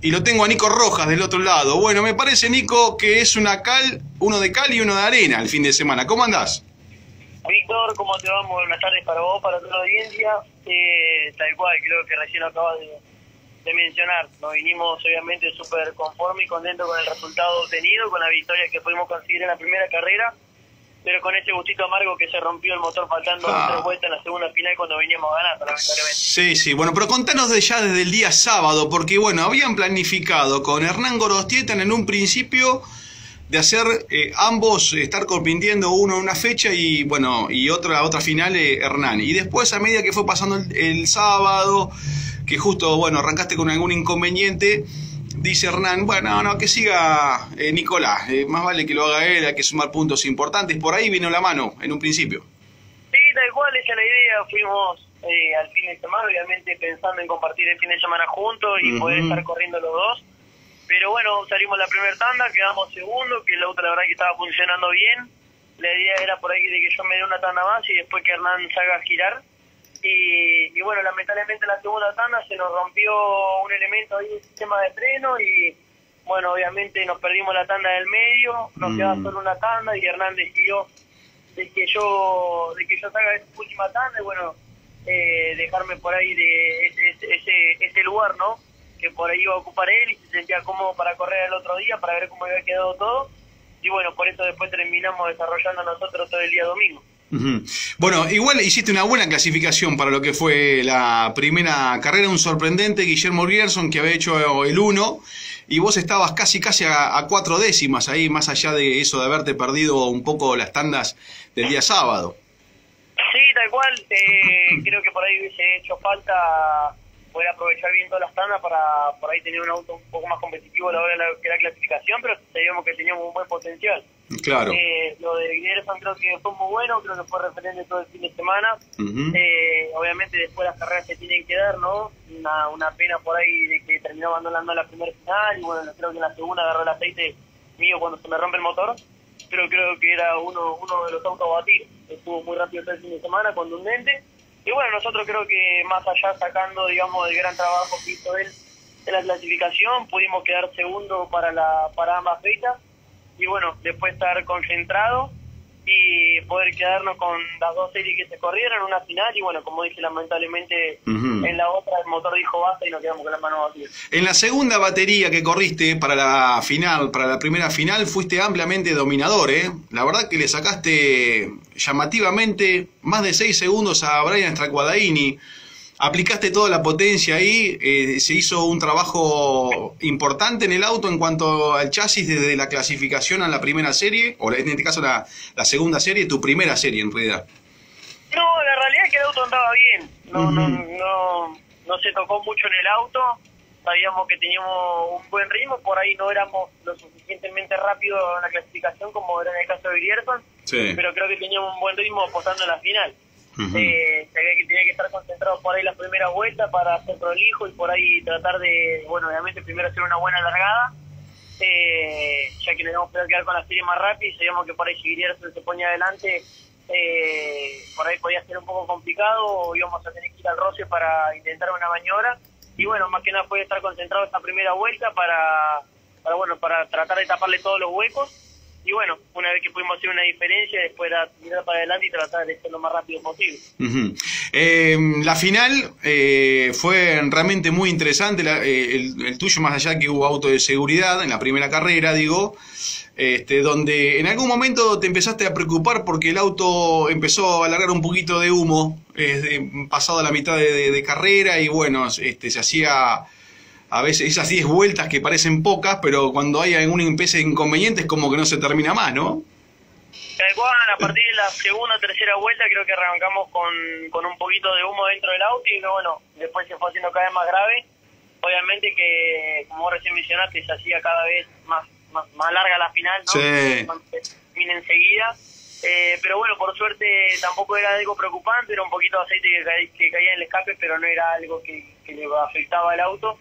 y lo tengo a Nico Rojas del otro lado. Bueno, me parece, Nico, que es una cal, uno de cal y uno de arena el fin de semana. ¿Cómo andás? Víctor, ¿cómo te va? Buenas tardes para vos, para toda la audiencia. Eh, tal cual, creo que recién acabas de, de mencionar. Nos vinimos obviamente súper conformes y contentos con el resultado obtenido, con la victoria que pudimos conseguir en la primera carrera, pero con ese gustito amargo que se rompió el motor faltando Ah. tres vueltas en la segunda final cuando veníamos ganando, lamentablemente. Sí, sí, bueno, pero contanos de ya desde el día sábado, porque bueno, habían planificado con Hernán Gorostietan en un principio de hacer eh, ambos estar compitiendo uno en una fecha y bueno, y otra otra final eh, Hernán. Y después a medida que fue pasando el, el sábado, que justo bueno, arrancaste con algún inconveniente, dice Hernán, bueno, no, que siga eh, Nicolás, eh, más vale que lo haga él, hay que sumar puntos importantes, por ahí vino la mano en un principio. Sí, tal cual, esa es la idea. Fuimos eh, al fin de semana, obviamente pensando en compartir el fin de semana juntos y poder estar corriendo los dos. Pero bueno, salimos la primera tanda, quedamos segundo, que el auto la verdad que estaba funcionando bien. La idea era por ahí de que yo me dé una tanda más y después que Hernán salga a girar. Y, y bueno, lamentablemente en la segunda tanda se nos rompió un elemento ahí del sistema de freno y bueno, obviamente nos perdimos la tanda del medio, nos Mm. quedaba solo una tanda y Hernán decidió de que yo de que yo salga de esa última tanda y bueno eh, dejarme por ahí de ese, ese, ese, ese lugar no que por ahí iba a ocupar él y se sentía cómodo para correr el otro día para ver cómo había quedado todo. Y bueno por eso después terminamos desarrollando nosotros todo el día domingo Bueno, igual hiciste una buena clasificación para lo que fue la primera carrera, un sorprendente Guillermo Grierson que había hecho el 1 y vos estabas casi casi a, a cuatro décimas ahí, más allá de eso de haberte perdido un poco las tandas del día sábado. Sí, tal cual. Eh, creo que por ahí hubiese hecho falta poder aprovechar bien todas las tandas para por ahí tener un auto un poco más competitivo a la hora de la, que la clasificación, pero sabíamos que teníamos un buen potencial. Claro. Eh, lo de Guillermo creo que fue muy bueno, creo que fue referente todo el fin de semana. Eh, obviamente después las carreras se tienen que dar, ¿no? Una, una pena por ahí de que terminó abandonando la primera final y bueno, creo que en la segunda agarró el aceite mío cuando se me rompe el motor, pero creo que era uno, uno de los autos a batir. Estuvo muy rápido todo el fin de semana, contundente. Y bueno, nosotros creo que más allá sacando, digamos, del gran trabajo que hizo él de la clasificación, pudimos quedar segundo para, la, para ambas fechas y bueno, después estar concentrado y poder quedarnos con las dos series que se corrieron, una final y bueno, como dije, lamentablemente en la otra el motor dijo basta y nos quedamos con las manos vacías. En la segunda batería que corriste para la final, para la primera final, fuiste ampliamente dominador, ¿eh? La verdad que le sacaste llamativamente más de 6 segundos a Brian Stracuadaini. Aplicaste toda la potencia ahí, eh, se hizo un trabajo importante en el auto en cuanto al chasis desde la clasificación a la primera serie, o en este caso la, la segunda serie, tu primera serie en realidad. No, la realidad es que el auto andaba bien, no, no, Ujú. no, no se tocó mucho en el auto, sabíamos que teníamos un buen ritmo, por ahí no éramos lo suficientemente rápidos en la clasificación como era en el caso de Grierson, Sí. pero creo que teníamos un buen ritmo apostando en la final. Ujú. Eh, sabía que tenía que estar concentrado por ahí las primeras vueltas para hacer prolijo y por ahí tratar de, bueno, obviamente primero hacer una buena largada, eh, ya que nos íbamos a poder quedar con la serie más rápida y sabíamos que por ahí si Grierson se ponía adelante, eh, por ahí podía ser un poco complicado o íbamos a tener que ir al roce para intentar una maniobra. Y bueno, más que nada fue estar concentrado esta primera vuelta para, para, bueno, para tratar de taparle todos los huecos. Y bueno, una vez que pudimos hacer una diferencia, después era mirar para adelante y tratar de ser lo más rápido posible. Eh, la final eh, fue realmente muy interesante, la- eh, el, tuyo más allá que hubo auto de seguridad en la primera carrera, digo, este, donde en algún momento te empezaste a preocupar porque el auto empezó a largar un poquito de humo, eh, pasado la mitad de, de- de carrera y bueno, este, se hacía a veces esas 10 vueltas que parecen pocas, pero cuando hay algún especie de inconveniente es como que no se termina más, ¿no? Tal cual, a partir de la segunda o tercera vuelta creo que arrancamos con, con un poquito de humo dentro del auto y bueno, después se fue haciendo cada vez más grave. Obviamente que, como vos recién mencionaste, se hacía cada vez más, más, más larga la final, ¿no? Sí. Termina enseguida. Eh, pero bueno, por suerte tampoco era algo preocupante, era un poquito de aceite que, caí- que caía en el escape, pero no era algo que, que le afectaba al auto.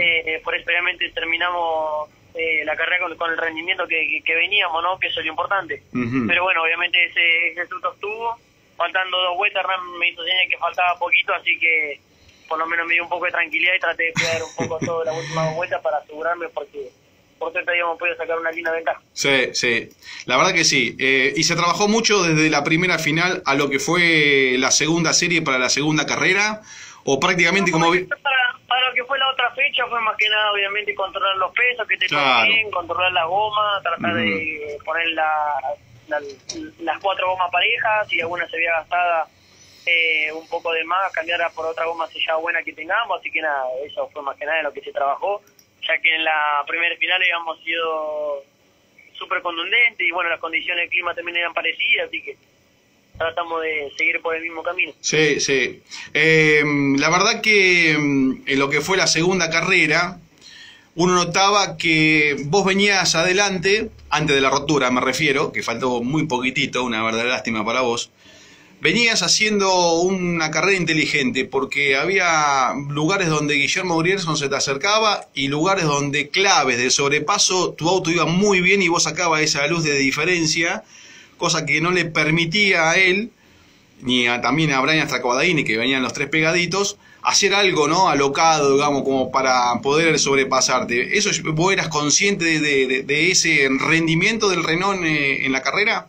Eh, por eso obviamente terminamos eh, la carrera con, con el rendimiento que, que, veníamos, ¿no? Que eso es lo importante. Pero bueno, obviamente ese, ese susto estuvo. Faltando dos vueltas, Ram me hizo señal que faltaba poquito, así que por lo menos me dio un poco de tranquilidad y traté de cuidar un poco todo la última vuelta para asegurarme porque por cierto habíamos podido sacar una linda ventaja. Sí, sí, la verdad que sí. Eh, y se trabajó mucho desde la primera final a lo que fue la segunda serie para la segunda carrera, o prácticamente como... Para, para lo que fue la otra fecha fue más que nada obviamente controlar los pesos, que te claro. bien, controlar la goma, tratar de poner las cuatro gomas parejas, si alguna se había gastada eh, un poco de más, cambiarla por otra goma sellada buena que tengamos, así que nada, eso fue más que nada en lo que se trabajó ya que en la primera final habíamos sido súper contundentes y bueno, las condiciones del clima también eran parecidas, así que tratamos de seguir por el mismo camino. Sí, sí. Eh, la verdad que mm, en lo que fue la segunda carrera, uno notaba que vos venías adelante, antes de la rotura me refiero, que faltó muy poquitito, una verdadera lástima para vos, venías haciendo una carrera inteligente porque había lugares donde Guillermo Grierson se te acercaba y lugares donde claves de sobrepaso tu auto iba muy bien y vos sacabas esa luz de diferencia, cosa que no le permitía a él ni a, también a Brian Stracovadaini que venían los tres pegaditos hacer algo no alocado digamos como para poder sobrepasarte. Eso vos eras consciente de, de, ese rendimiento del Renault eh, en la carrera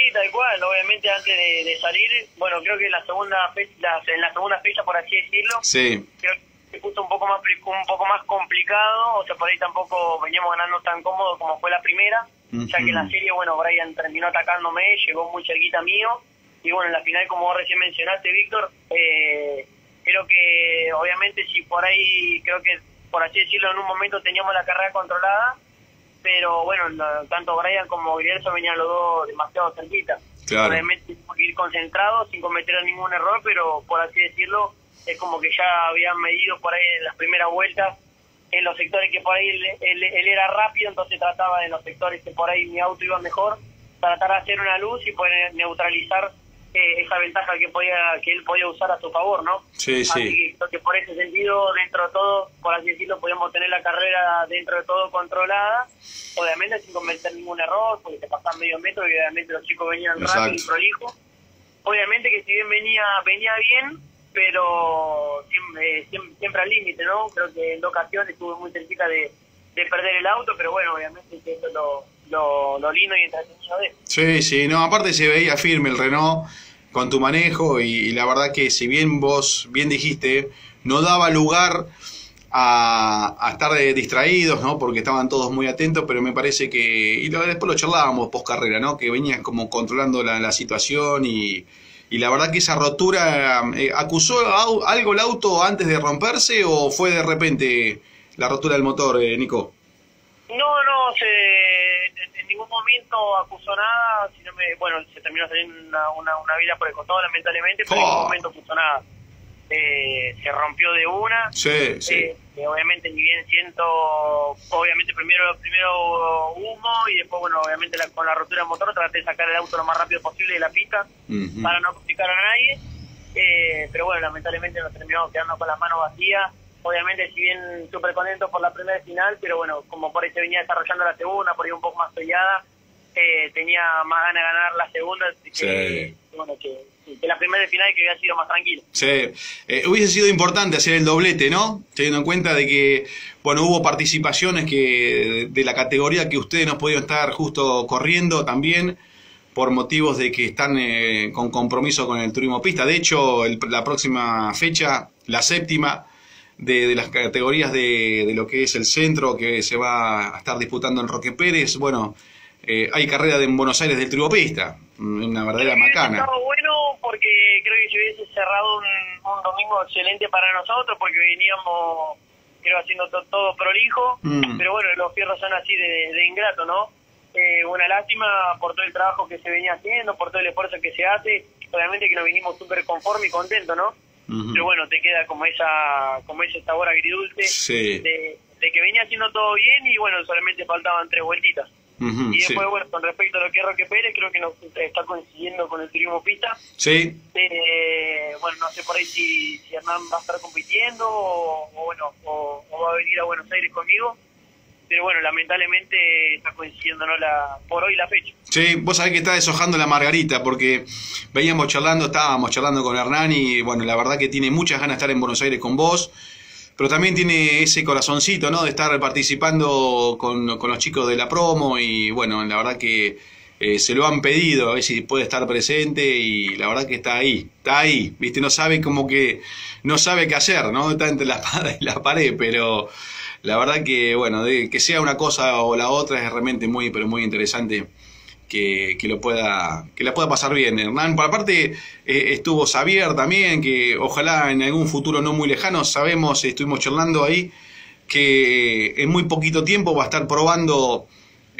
Sí, tal cual. Obviamente antes de, salir, bueno, creo que en la segunda fecha, en la segunda fecha, por así decirlo, sí. creo que se puso un poco más un poco más complicado, o sea, por ahí tampoco veníamos ganando tan cómodo como fue la primera, ya que en la serie, bueno, Brian terminó atacándome, llegó muy cerquita mío, y bueno, en la final, como vos recién mencionaste, Víctor, eh, creo que obviamente si por ahí, creo que por así decirlo, en un momento teníamos la carrera controlada, pero bueno, tanto Brian como Grielso venían los dos demasiado cerquita. Claro. Obviamente que ir concentrados sin cometer ningún error, pero por así decirlo, es como que ya habían medido por ahí en las primeras vueltas en los sectores que por ahí él, él, era rápido, entonces trataba en los sectores que por ahí mi auto iba mejor, tratar de hacer una luz y poder neutralizar eh, esa ventaja que podía que él podía usar a su favor, ¿no? Sí, sí. que, por ese sentido, dentro de todo, por así decirlo, podíamos tener la carrera dentro de todo controlada, obviamente sin cometer ningún error, porque te pasan medio metro y obviamente los chicos venían rápido y prolijo. Obviamente que si bien venía venía bien, pero siempre, siempre, al límite, ¿no? Creo que en dos ocasiones estuve muy cerquita de, de perder el auto, pero bueno, obviamente que eso lo lo, lo lindo y entretenido de. Sí, sí, no, aparte se veía firme el Renault con tu manejo y, la verdad que si bien vos bien dijiste, no daba lugar a, a estar distraídos, ¿no? Porque estaban todos muy atentos, pero me parece que, y después lo charlábamos post carrera, ¿no? Que venías como controlando la, situación y, y, la verdad que esa rotura, eh, ¿acusó algo el auto antes de romperse o fue de repente la rotura del motor, eh, Nico? No, no, se acusó nada, sino me, bueno, se terminó saliendo una, una, una vida por el costado, lamentablemente, pero en ningún momento acusó nada. Eh, se rompió de una. Sí, sí. Eh, obviamente, ni bien siento, obviamente, primero primero humo y después, bueno, obviamente con la rotura del motor traté de sacar el auto lo más rápido posible de la pista para no complicar a nadie. Eh, pero bueno, lamentablemente nos terminamos quedando con las manos vacías obviamente si bien súper contento por la primera final, pero bueno, como por ahí se venía desarrollando la segunda, por ahí un poco más peleada, eh, tenía más ganas de ganar la segunda que, bueno, que, la primera final que había sido más tranquilo. Sí, eh, hubiese sido importante hacer el doblete, ¿no? Teniendo en cuenta de que, bueno, hubo participaciones que de la categoría que ustedes no pudieron estar justo corriendo también por motivos de que están eh, con compromiso con el turismo pista. De hecho, la próxima fecha, la séptima, de, las categorías de, de, lo que es el centro que se va a estar disputando en Roque Pérez. Bueno, eh, hay carrera de, en Buenos Aires del tribopista, mm, una verdadera macana. Estaba bueno porque creo que se hubiese cerrado un, domingo excelente para nosotros porque veníamos, creo, haciendo todo prolijo, mm. pero bueno, los fierros son así de, de ingrato, ¿no? Eh, una lástima por todo el trabajo que se venía haciendo, por todo el esfuerzo que se hace. Obviamente que nos vinimos súper conformes y contentos, ¿no? pero bueno, te queda como esa como ese sabor agridulce de, que venía haciendo todo bien y bueno, solamente faltaban tres vueltitas. Y después, bueno, con respecto a lo que es Roque Pérez, creo que nos está coincidiendo con el turismo pista. Sí. Eh, bueno, no sé por ahí si, si Hernán va a estar compitiendo o, bueno, o, va a venir a Buenos Aires conmigo. pero bueno, lamentablemente está coincidiendo ¿no? la, por hoy la fecha. Sí, vos sabés que está deshojando la margarita, porque veíamos charlando, estábamos charlando con Hernán y bueno, la verdad que tiene muchas ganas de estar en Buenos Aires con vos, pero también tiene ese corazoncito, ¿no? De estar participando con, los chicos de la promo y bueno, la verdad que eh, se lo han pedido, a ver si puede estar presente y la verdad que está ahí, está ahí, ¿viste? No sabe como que, no sabe qué hacer, ¿no? Está entre la y la pared, pero la verdad que, bueno, de, que sea una cosa o la otra es realmente muy, pero muy interesante que, que lo pueda, que la pueda pasar bien. Hernán, por aparte, eh, estuvo Xavier también, que ojalá en algún futuro no muy lejano, sabemos, estuvimos charlando ahí, que en muy poquito tiempo va a estar probando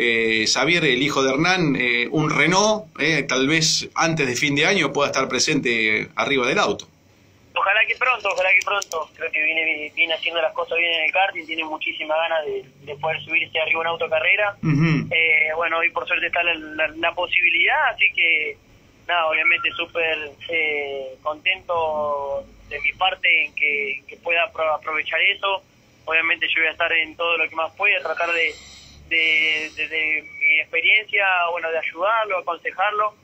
eh, Xavier, el hijo de Hernán, eh, un Renault, eh, tal vez antes de fin de año pueda estar presente arriba del auto. Ojalá que pronto, ojalá que pronto. Creo que viene, viene haciendo las cosas bien en el karting, tiene muchísiima ganas de, de poder subirse arriba a una autocarrera. Ujú. Eh, bueno, hoy por suerte está la, la- la posibilidad, así que nada, obviamente súper eh, contento de mi parte en que, que pueda apro- aprovechar eso. Obviamente yo voy a estar en todo lo que más pueda, tratar de, de, de- de mi experiencia, bueno, de ayudarlo, aconsejarlo.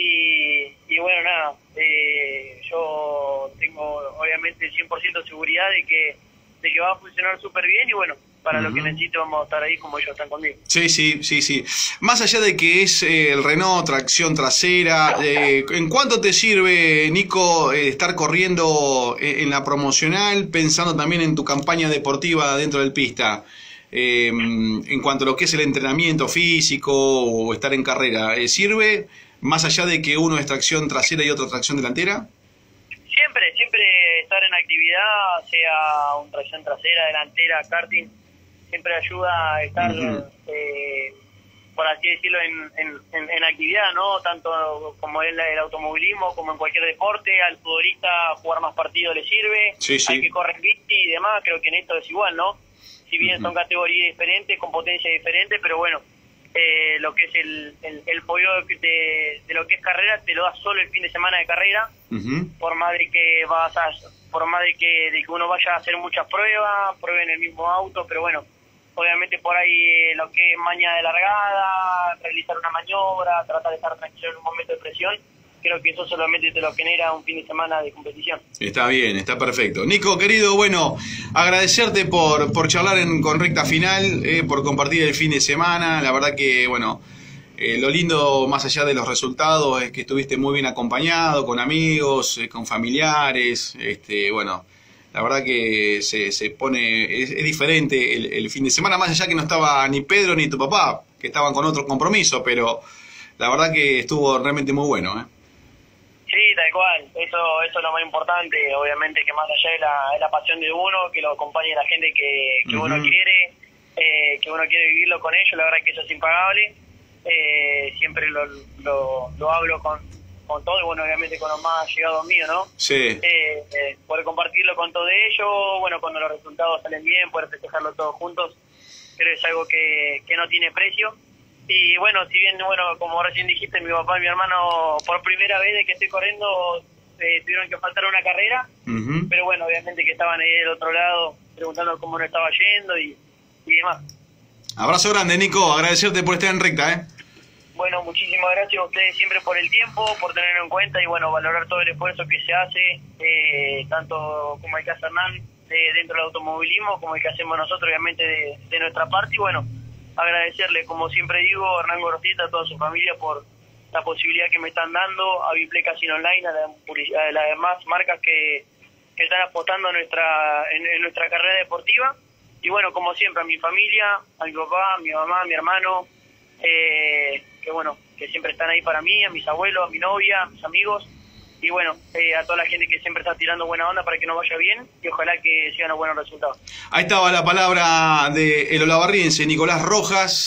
Y, y bueno, nada, eh, yo tengo obviamente 100% seguridad de que, de que va a funcionar súper bien y bueno, para lo que Ujú. necesite vamos a estar ahí como ellos están conmigo. Sí, sí, sí, sí. Más allá de que es eh, el Renault tracción trasera, eh, ¿en cuánto te sirve, Nico, eh, estar corriendo eh, en la promocional, pensando también en tu campaña deportiva dentro del pista? Eh, en cuanto a lo que es el entrenamiento físico o estar en carrera, ¿sirve más allá de que uno es tracción trasera y otro tracción delantera? Siempre, siempre estar en actividad, sea un tracción trasera, delantera, karting, siempre ayuda a estar, eh, por así decirlo, en, en, en- en actividad, ¿no? Tanto como en el automovilismo, como en cualquier deporte, al futbolista jugar más partidos le sirve, Sí, sí. hay que correr bici y demás, creo que en esto es igual, ¿no? Si bien son categorías diferentes, con potencia diferente, pero bueno, eh, lo que es el, el, el pollo de, de lo que es carrera te lo da solo el fin de semana de carrera. Por más de que vas a, por más de que, de que uno vaya a hacer muchas pruebas, prueben el mismo auto, pero bueno, obviamente por ahí eh, lo que es maña de largada, realizar una maniobra, tratar de estar tranquilo en un momento de presión, creo que eso solamente te lo genera un fin de semana de competición. Está bien, está perfecto. Nico, querido, bueno, agradecerte por, por charlar en, con recta final, eh, por compartir el fin de semana. La verdad que, bueno, eh, lo lindo, más allá de los resultados, es que estuviste muy bien acompañado, con amigos, eh, con familiares. Este, bueno, la verdad que se, se pone, es, es diferente el, el fin de semana, más allá que no estaba ni Pedro ni tu papá, que estaban con otro compromiso, pero la verdad que estuvo realmente muy bueno. ¿eh? Sí, tal cual, eso, eso es lo más importante, obviamente que más allá de la, la pasión de uno, que lo acompañe la gente que, que uno quiere, eh, que uno quiere vivirlo con ellos, la verdad que eso es impagable, eh, siempre lo, lo, lo hablo con, con todo y bueno, obviamente con los más llegados míos, ¿no? Sí. Eh, eh, poder compartirlo con todo ellos, bueno, cuando los resultados salen bien, poder festejarlo todos juntos, creo que es algo que, que no tiene precio. Y bueno, si bien, bueno, como recién dijiste, mi papá y mi hermano, por primera vez de que estoy corriendo, eh, tuvieron que faltar una carrera, pero bueno, obviamente que estaban ahí del otro lado preguntando cómo nos estaba yendo y, y demás. Abrazo grande, Nico. Agradecerte por estar en recta, ¿eh? Bueno, muchísimas gracias a ustedes siempre por el tiempo, por tenerlo en cuenta y bueno, valorar todo el esfuerzo que se hace, eh, tanto como el que hace Hernán eh, dentro del automovilismo, como el que hacemos nosotros, obviamente, de, de nuestra parte. Y bueno, agradecerle, como siempre digo, a Hernán Gorostita, a toda su familia por la posibilidad que me están dando, a Biplay Casino Online, a, la las demás marcas que, que están apostando a nuestra, en, en nuestra carrera deportiva. Y bueno, como siempre, a mi familia, a mi papá, a mi mamá, a mi hermano, eh, que bueno, que siempre están ahí para mí, a mis abuelos, a mi novia, a mis amigos, y bueno, eh, a toda la gente que siempre está tirando buena onda para que nos vaya bien y ojalá que sigan los buenos resultados. Ahí estaba la palabra de el olavarriense Nicolás Rojas.